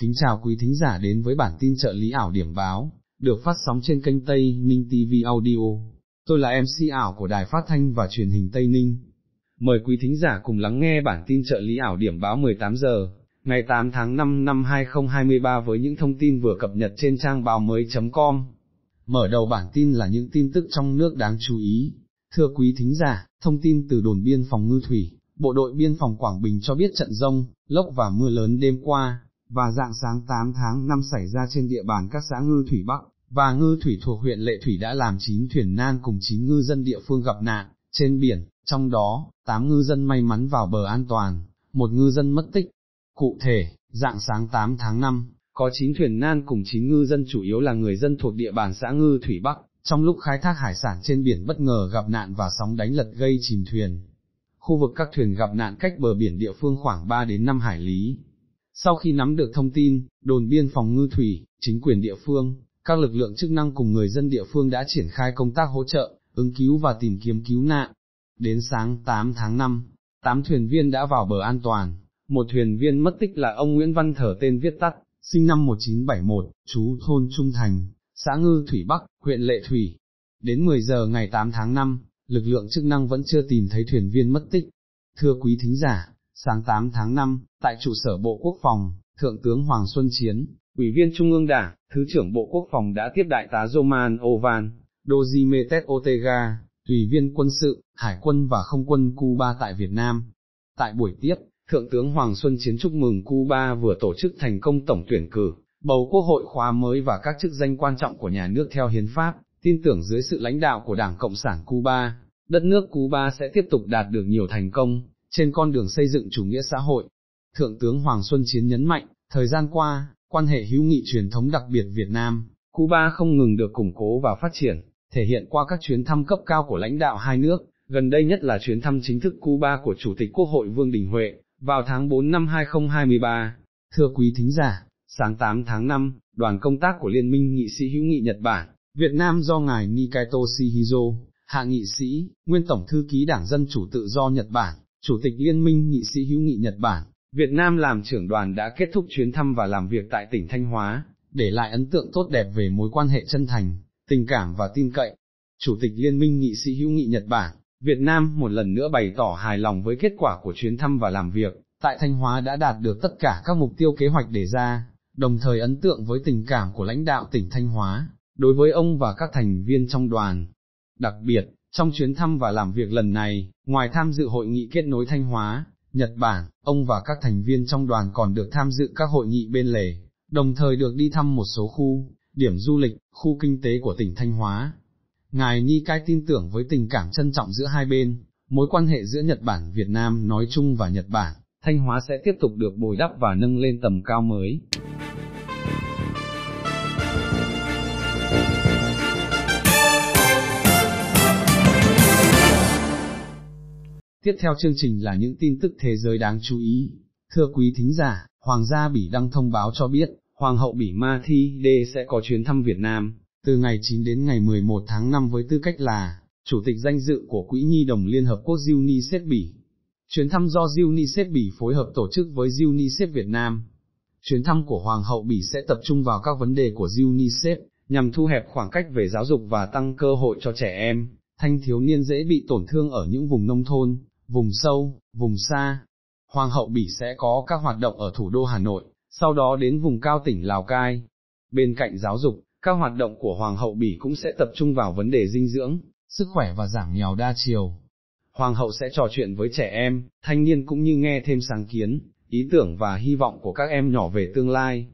kính chào quý thính giả đến với bản tin trợ lý ảo điểm báo, được phát sóng trên kênh Tây Ninh TV Audio. Tôi là MC ảo của Đài Phát Thanh và Truyền hình Tây Ninh. Mời quý thính giả cùng lắng nghe bản tin trợ lý ảo điểm báo 18 giờ, ngày 8 tháng 5 năm 2023 với những thông tin vừa cập nhật trên trang báo mới.com. Mở đầu bản tin là những tin tức trong nước đáng chú ý. Thưa quý thính giả, thông tin từ đồn biên phòng ngư thủy, Bộ đội biên phòng Quảng Bình cho biết trận rông, lốc và mưa lớn đêm qua, và dạng sáng 8 tháng 5 xảy ra trên địa bàn các xã Ngư Thủy Bắc, và Ngư Thủy thuộc huyện Lệ Thủy đã làm 9 thuyền nan cùng 9 ngư dân địa phương gặp nạn, trên biển, trong đó, 8 ngư dân may mắn vào bờ an toàn, một ngư dân mất tích. Cụ thể, dạng sáng 8 tháng 5, có 9 thuyền nan cùng 9 ngư dân chủ yếu là người dân thuộc địa bàn xã Ngư Thủy Bắc, trong lúc khai thác hải sản trên biển bất ngờ gặp nạn và sóng đánh lật gây chìm thuyền. Khu vực các thuyền gặp nạn cách bờ biển địa phương khoảng 3 đến 5 hải lý, sau khi nắm được thông tin, đồn biên phòng ngư thủy, chính quyền địa phương, các lực lượng chức năng cùng người dân địa phương đã triển khai công tác hỗ trợ, ứng cứu và tìm kiếm cứu nạn. Đến sáng 8 tháng 5, 8 thuyền viên đã vào bờ an toàn, một thuyền viên mất tích là ông Nguyễn Văn Thở tên viết tắt, sinh năm 1971, chú thôn Trung Thành, xã Ngư Thủy Bắc, huyện Lệ Thủy. Đến 10 giờ ngày 8 tháng 5, lực lượng chức năng vẫn chưa tìm thấy thuyền viên mất tích. Thưa quý thính giả, Sáng 8 tháng 5, tại trụ sở Bộ Quốc phòng, Thượng tướng Hoàng Xuân Chiến, Ủy viên Trung ương Đảng, Thứ trưởng Bộ Quốc phòng đã tiếp đại tá Roman Ovan, Dozimetes Otega, Tùy viên quân sự, Hải quân và Không quân Cuba tại Việt Nam. Tại buổi tiếp, Thượng tướng Hoàng Xuân Chiến chúc mừng Cuba vừa tổ chức thành công tổng tuyển cử, bầu quốc hội khóa mới và các chức danh quan trọng của nhà nước theo hiến pháp, tin tưởng dưới sự lãnh đạo của Đảng Cộng sản Cuba, đất nước Cuba sẽ tiếp tục đạt được nhiều thành công, trên con đường xây dựng chủ nghĩa xã hội. Thượng tướng Hoàng Xuân Chiến nhấn mạnh, thời gian qua, quan hệ hữu nghị truyền thống đặc biệt Việt Nam, Cuba không ngừng được củng cố và phát triển, thể hiện qua các chuyến thăm cấp cao của lãnh đạo hai nước, gần đây nhất là chuyến thăm chính thức Cuba của Chủ tịch Quốc hội Vương Đình Huệ, vào tháng 4 năm 2023. Thưa quý thính giả, sáng 8 tháng 5, đoàn công tác của Liên minh nghị sĩ hữu nghị Nhật Bản, Việt Nam do ngài Nikaito Shihizo, hạ nghị sĩ, nguyên tổng thư ký Đảng Dân Chủ Tự do Nhật Bản, Chủ tịch Liên minh nghị sĩ hữu nghị Nhật Bản, Việt Nam làm trưởng đoàn đã kết thúc chuyến thăm và làm việc tại tỉnh Thanh Hóa, để lại ấn tượng tốt đẹp về mối quan hệ chân thành, tình cảm và tin cậy. Chủ tịch Liên minh nghị sĩ hữu nghị Nhật Bản, Việt Nam một lần nữa bày tỏ hài lòng với kết quả của chuyến thăm và làm việc, tại Thanh Hóa đã đạt được tất cả các mục tiêu kế hoạch đề ra, đồng thời ấn tượng với tình cảm của lãnh đạo tỉnh Thanh Hóa, đối với ông và các thành viên trong đoàn. Đặc biệt, trong chuyến thăm và làm việc lần này, ngoài tham dự hội nghị kết nối Thanh Hóa, Nhật Bản, ông và các thành viên trong đoàn còn được tham dự các hội nghị bên lề, đồng thời được đi thăm một số khu, điểm du lịch, khu kinh tế của tỉnh Thanh Hóa. Ngài Ni Cai tin tưởng với tình cảm trân trọng giữa hai bên, mối quan hệ giữa Nhật Bản Việt Nam nói chung và Nhật Bản, Thanh Hóa sẽ tiếp tục được bồi đắp và nâng lên tầm cao mới. Tiếp theo chương trình là những tin tức thế giới đáng chú ý. Thưa quý thính giả, Hoàng gia Bỉ đăng thông báo cho biết, Hoàng hậu Bỉ Ma Thi Đê sẽ có chuyến thăm Việt Nam, từ ngày 9 đến ngày 11 tháng 5 với tư cách là, Chủ tịch danh dự của Quỹ Nhi đồng Liên Hợp Quốc UNICEF Bỉ. Chuyến thăm do UNICEF Bỉ phối hợp tổ chức với UNICEF Việt Nam. Chuyến thăm của Hoàng hậu Bỉ sẽ tập trung vào các vấn đề của UNICEF, nhằm thu hẹp khoảng cách về giáo dục và tăng cơ hội cho trẻ em, thanh thiếu niên dễ bị tổn thương ở những vùng nông thôn, vùng sâu, vùng xa. Hoàng hậu Bỉ sẽ có các hoạt động ở thủ đô Hà Nội, sau đó đến vùng cao tỉnh Lào Cai. Bên cạnh giáo dục, các hoạt động của Hoàng hậu Bỉ cũng sẽ tập trung vào vấn đề dinh dưỡng, sức khỏe và giảm nghèo đa chiều. Hoàng hậu sẽ trò chuyện với trẻ em, thanh niên cũng như nghe thêm sáng kiến, ý tưởng và hy vọng của các em nhỏ về tương lai.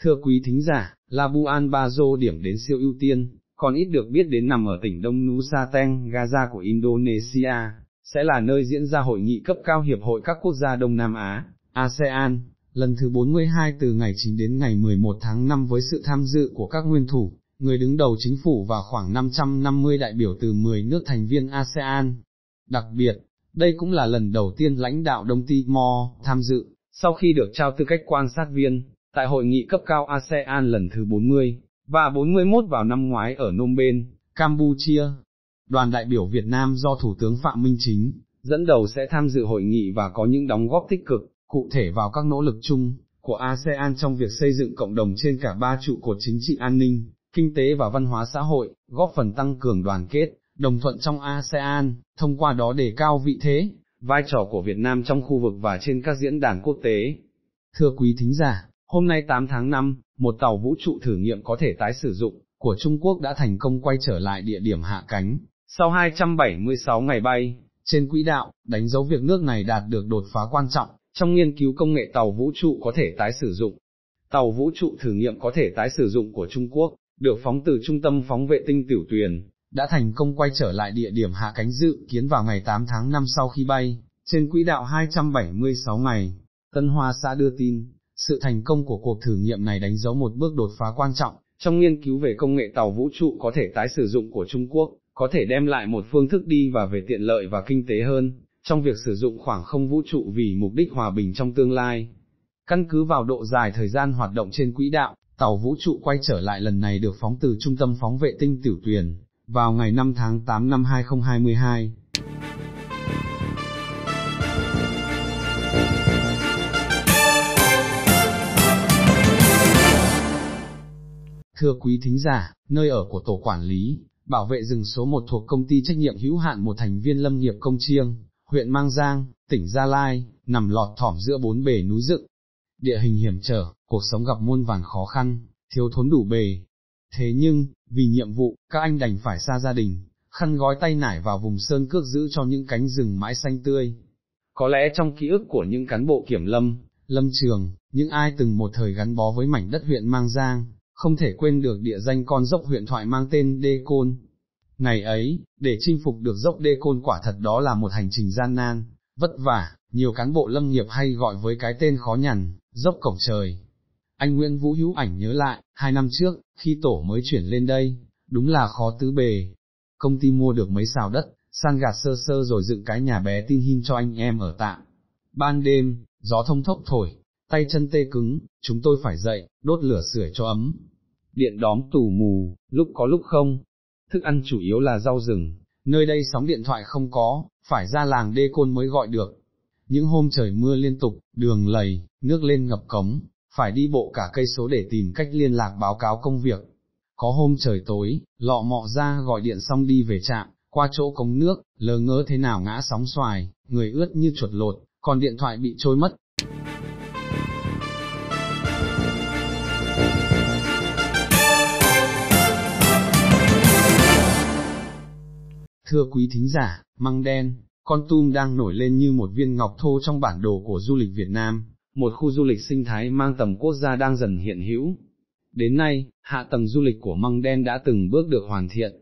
Thưa quý thính giả, Labuan Bajo điểm đến siêu ưu tiên, còn ít được biết đến nằm ở tỉnh Đông Nusa Teng, Gaza của Indonesia sẽ là nơi diễn ra hội nghị cấp cao Hiệp hội các quốc gia Đông Nam Á, ASEAN, lần thứ 42 từ ngày 9 đến ngày 11 tháng 5 với sự tham dự của các nguyên thủ, người đứng đầu chính phủ và khoảng 550 đại biểu từ 10 nước thành viên ASEAN. Đặc biệt, đây cũng là lần đầu tiên lãnh đạo Đông Timor tham dự, sau khi được trao tư cách quan sát viên, tại hội nghị cấp cao ASEAN lần thứ 40, và 41 vào năm ngoái ở Phnom Penh, Campuchia đoàn đại biểu Việt Nam do Thủ tướng Phạm Minh Chính, dẫn đầu sẽ tham dự hội nghị và có những đóng góp tích cực, cụ thể vào các nỗ lực chung, của ASEAN trong việc xây dựng cộng đồng trên cả ba trụ cột chính trị an ninh, kinh tế và văn hóa xã hội, góp phần tăng cường đoàn kết, đồng thuận trong ASEAN, thông qua đó đề cao vị thế, vai trò của Việt Nam trong khu vực và trên các diễn đàn quốc tế. Thưa quý thính giả, hôm nay 8 tháng 5, một tàu vũ trụ thử nghiệm có thể tái sử dụng, của Trung Quốc đã thành công quay trở lại địa điểm hạ cánh, sau 276 ngày bay, trên quỹ đạo, đánh dấu việc nước này đạt được đột phá quan trọng, trong nghiên cứu công nghệ tàu vũ trụ có thể tái sử dụng. Tàu vũ trụ thử nghiệm có thể tái sử dụng của Trung Quốc, được phóng từ trung tâm phóng vệ tinh Tiểu Tuyền, đã thành công quay trở lại địa điểm hạ cánh dự kiến vào ngày 8 tháng 5 sau khi bay, trên quỹ đạo 276 ngày. Tân Hoa xã đưa tin, sự thành công của cuộc thử nghiệm này đánh dấu một bước đột phá quan trọng, trong nghiên cứu về công nghệ tàu vũ trụ có thể tái sử dụng của Trung Quốc, có thể đem lại một phương thức đi và về tiện lợi và kinh tế hơn, trong việc sử dụng khoảng không vũ trụ vì mục đích hòa bình trong tương lai. Căn cứ vào độ dài thời gian hoạt động trên quỹ đạo, tàu vũ trụ quay trở lại lần này được phóng từ trung tâm phóng vệ tinh Tiểu Tuyền, vào ngày 5 tháng 8 năm 2022. Thưa quý thính giả, nơi ở của tổ quản lý, bảo vệ rừng số 1 thuộc công ty trách nhiệm hữu hạn một thành viên lâm nghiệp công chiêng, huyện Mang Giang, tỉnh Gia Lai, nằm lọt thỏm giữa bốn bể núi dựng. Địa hình hiểm trở, cuộc sống gặp muôn vàn khó khăn, thiếu thốn đủ bề. Thế nhưng, vì nhiệm vụ, các anh đành phải xa gia đình, khăn gói tay nải vào vùng sơn cước giữ cho những cánh rừng mãi xanh tươi. Có lẽ trong ký ức của những cán bộ kiểm lâm, lâm trường, những ai từng một thời gắn bó với mảnh đất huyện Mang Giang, không thể quên được địa danh con dốc huyện thoại mang tên Đê Côn. Ngày ấy, để chinh phục được dốc Đê Côn quả thật đó là một hành trình gian nan, vất vả, nhiều cán bộ lâm nghiệp hay gọi với cái tên khó nhằn, dốc cổng trời. Anh Nguyễn Vũ Hữu ảnh nhớ lại, hai năm trước, khi tổ mới chuyển lên đây, đúng là khó tứ bề. Công ty mua được mấy xào đất, san gạt sơ sơ rồi dựng cái nhà bé tin hin cho anh em ở tạm. Ban đêm, gió thông thốc thổi, tay chân tê cứng, chúng tôi phải dậy, đốt lửa sưởi cho ấm. Điện đóm tù mù, lúc có lúc không. Thức ăn chủ yếu là rau rừng, nơi đây sóng điện thoại không có, phải ra làng đê côn mới gọi được. Những hôm trời mưa liên tục, đường lầy, nước lên ngập cống, phải đi bộ cả cây số để tìm cách liên lạc báo cáo công việc. Có hôm trời tối, lọ mọ ra gọi điện xong đi về trạm, qua chỗ cống nước, lờ ngỡ thế nào ngã sóng xoài, người ướt như chuột lột, còn điện thoại bị trôi mất. Thưa quý thính giả, măng đen, con tum đang nổi lên như một viên ngọc thô trong bản đồ của du lịch Việt Nam, một khu du lịch sinh thái mang tầm quốc gia đang dần hiện hữu. Đến nay, hạ tầng du lịch của măng đen đã từng bước được hoàn thiện,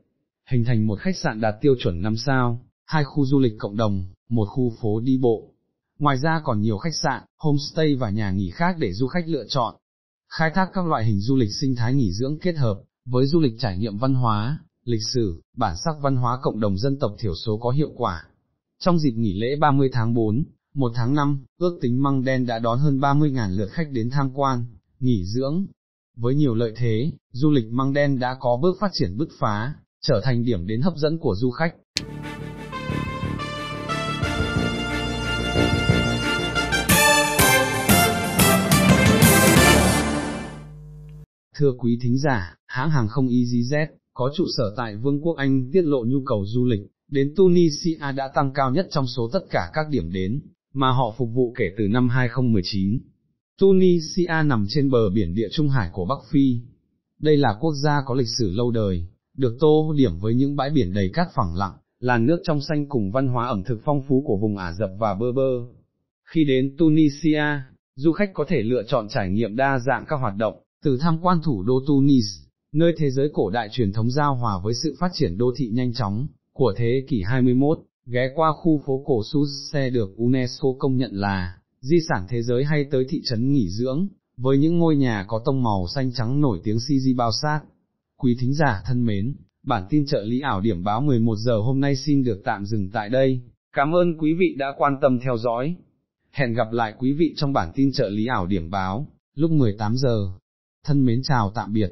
hình thành một khách sạn đạt tiêu chuẩn 5 sao, hai khu du lịch cộng đồng, một khu phố đi bộ. Ngoài ra còn nhiều khách sạn, homestay và nhà nghỉ khác để du khách lựa chọn. Khai thác các loại hình du lịch sinh thái nghỉ dưỡng kết hợp với du lịch trải nghiệm văn hóa, lịch sử, bản sắc văn hóa cộng đồng dân tộc thiểu số có hiệu quả. Trong dịp nghỉ lễ 30 tháng 4, 1 tháng 5, ước tính măng đen đã đón hơn 30.000 lượt khách đến tham quan, nghỉ dưỡng. Với nhiều lợi thế, du lịch măng đen đã có bước phát triển bứt phá, trở thành điểm đến hấp dẫn của du khách. Thưa quý thính giả, hãng hàng không EasyJet, có trụ sở tại Vương quốc Anh tiết lộ nhu cầu du lịch, đến Tunisia đã tăng cao nhất trong số tất cả các điểm đến, mà họ phục vụ kể từ năm 2019. Tunisia nằm trên bờ biển địa Trung Hải của Bắc Phi. Đây là quốc gia có lịch sử lâu đời, được tô điểm với những bãi biển đầy cát phẳng lặng, làn nước trong xanh cùng văn hóa ẩm thực phong phú của vùng Ả Rập và Berber. Khi đến Tunisia, du khách có thể lựa chọn trải nghiệm đa dạng các hoạt động, từ tham quan thủ đô Tunis, nơi thế giới cổ đại truyền thống giao hòa với sự phát triển đô thị nhanh chóng, của thế kỷ 21, ghé qua khu phố cổ Susse được UNESCO công nhận là, di sản thế giới hay tới thị trấn nghỉ dưỡng, với những ngôi nhà có tông màu xanh trắng nổi tiếng CG bao sát. Quý thính giả thân mến, bản tin trợ lý ảo điểm báo 11 giờ hôm nay xin được tạm dừng tại đây, cảm ơn quý vị đã quan tâm theo dõi. Hẹn gặp lại quý vị trong bản tin trợ lý ảo điểm báo, lúc 18 giờ. Thân mến chào tạm biệt.